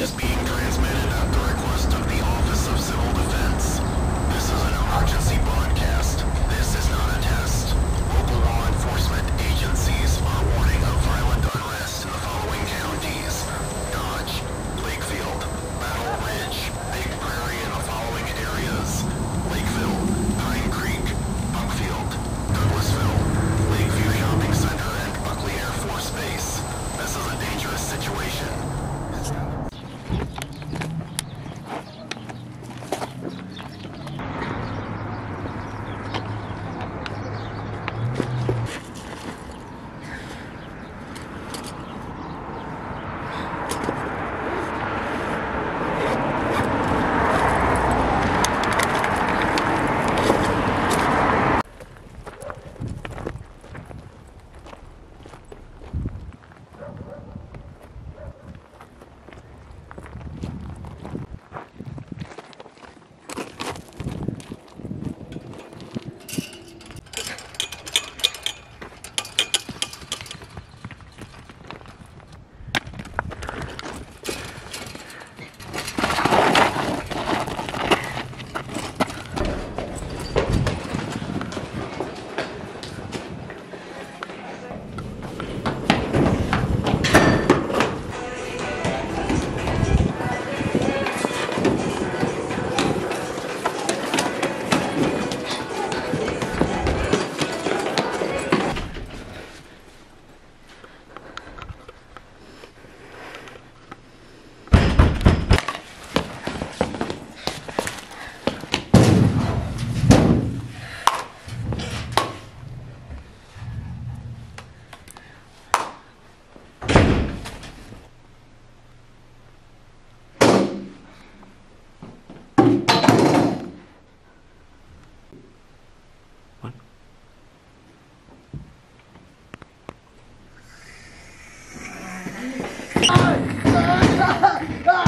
is being transmitted at the Ah! Ah! Ah! Ah!